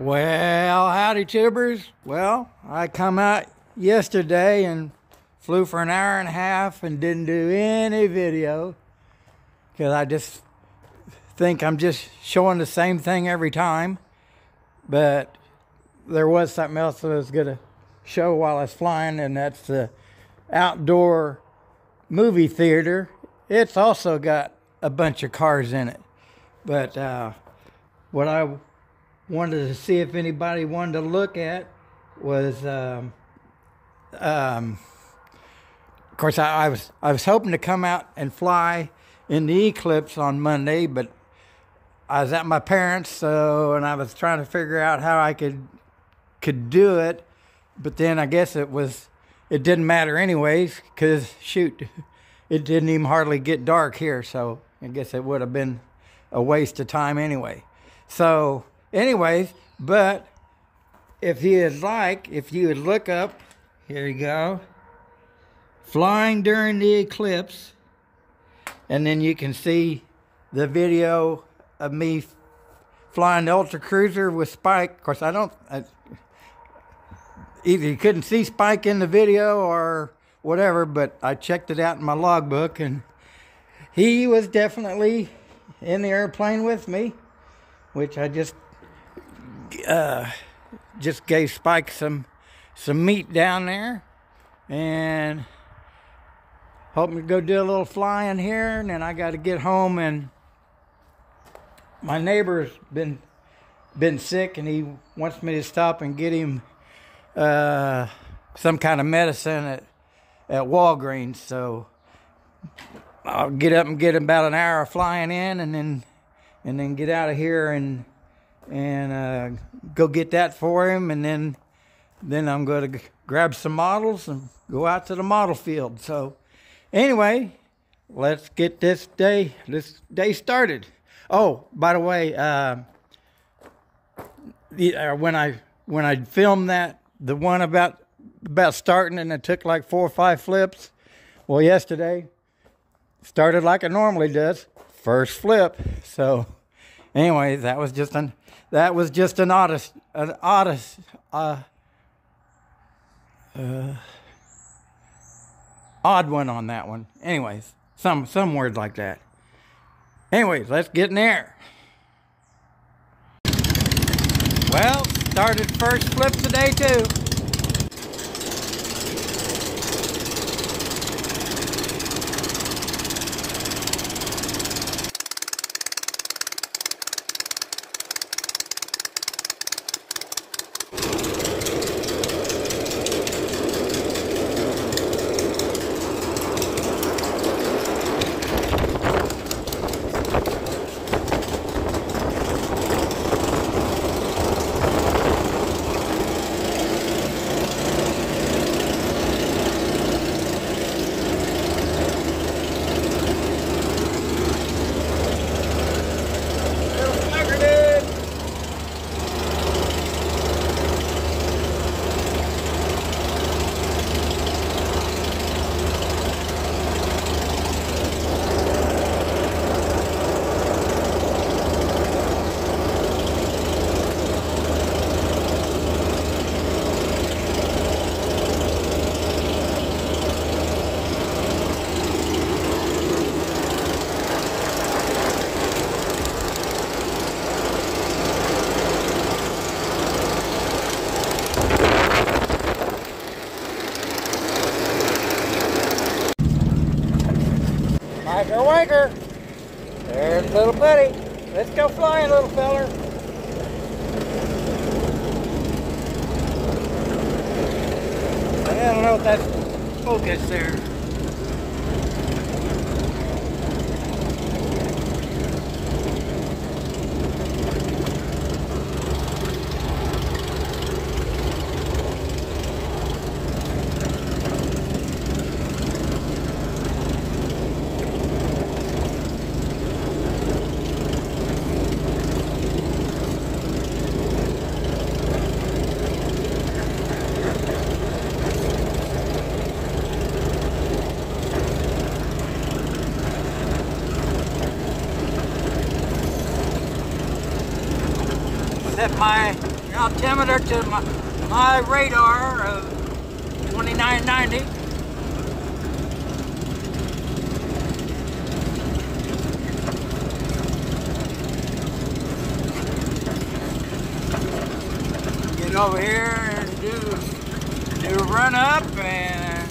Well, howdy, tubers. Well, I come out yesterday and flew for an hour and a half and didn't do any video because I just think I'm just showing the same thing every time. But there was something else that I was going to show while I was flying, and that's the outdoor movie theater. It's also got a bunch of cars in it. But uh, what I wanted to see if anybody wanted to look at was, um, um, of course, I, I, was I was hoping to come out and fly in the eclipse on Monday, but I was at my parents, so and I was trying to figure out how I could could do it, but then I guess it was it didn't matter anyways because shoot, it didn't even hardly get dark here, so I guess it would have been a waste of time anyway. So anyways, but if you'd like, if you would look up, here you go, flying during the eclipse, and then you can see the video of me flying the Ultra Cruiser with Spike. Of course, I don't. I, either you couldn't see Spike in the video or whatever, but I checked it out in my logbook, and he was definitely in the airplane with me, which I just uh, just gave Spike some some meat down there, and hoping to go do a little flying here, and then I got to get home and my neighbor's been been sick, and he wants me to stop and get him uh, some kind of medicine at at Walgreens. So I'll get up and get about an hour of flying in, and then and then get out of here and and uh, go get that for him, and then then I'm going to grab some models and go out to the model field. So anyway, let's get this day this day started. Oh, by the way, uh, the, uh, when I when I filmed that the one about about starting and it took like four or five flips. Well, yesterday started like it normally does, first flip. So, anyway, that was just an that was just an oddest an oddest uh, uh, odd one on that one. Anyways, some some word like that. Anyways, let's get in there. Well, started first flip today too. Wanker wanker. There's little buddy. Let's go flying, little feller. I don't know if that's focus there. Set my altimeter to my, my radar of 2990. Get over here and do do a run up and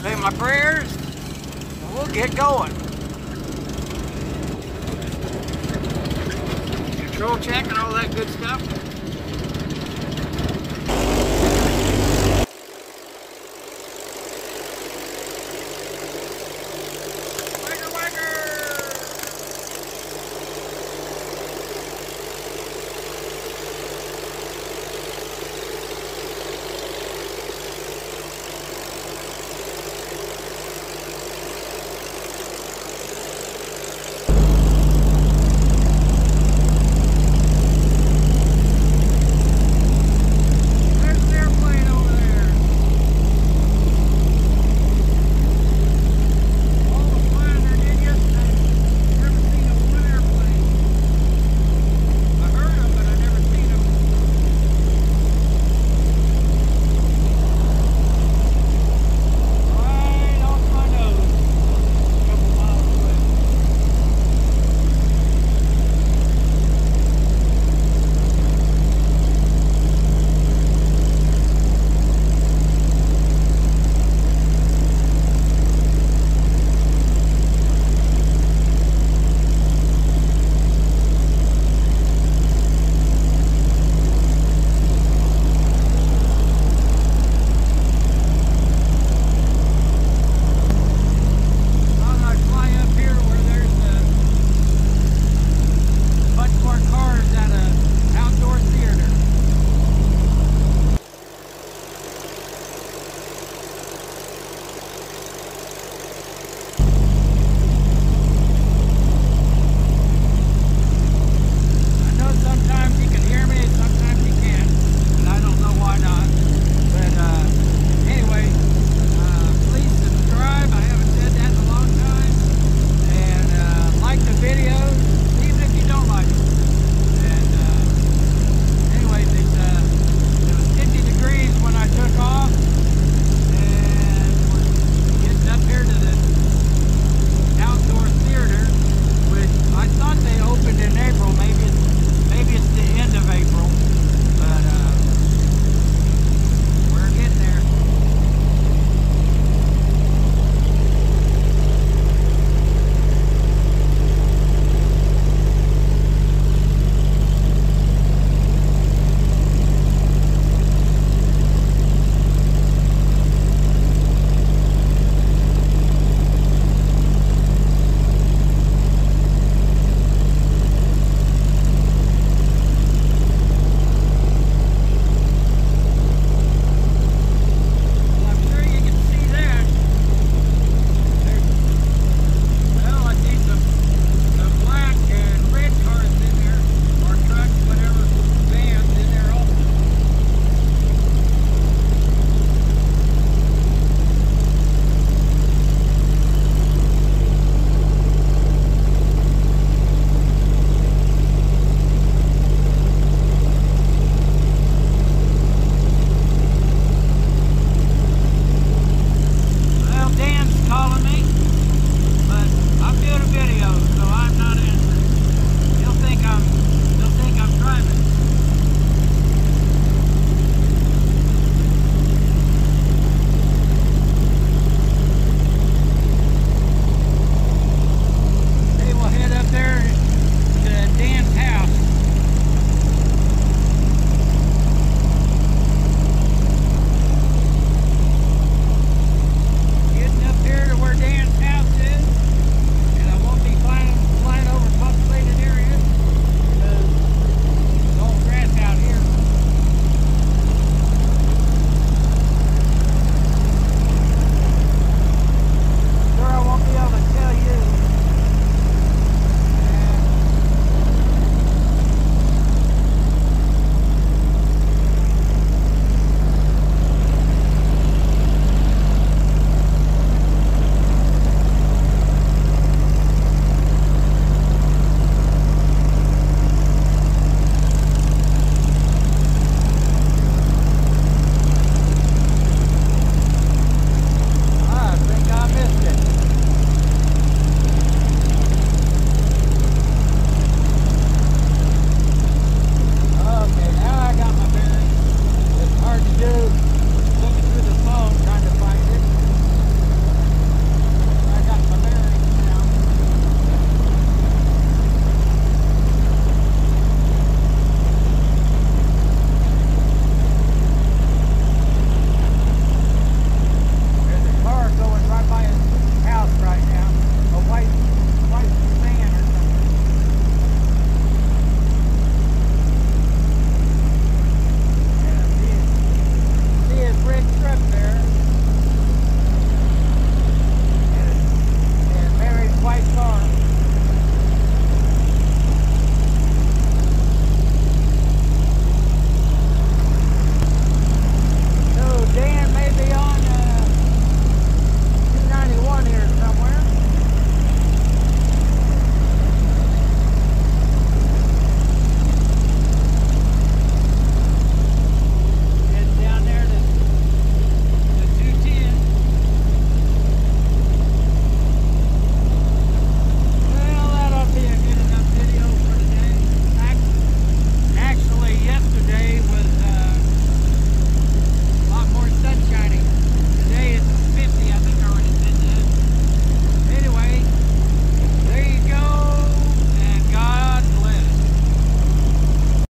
say my prayers and we'll get going. Control check and all that good stuff.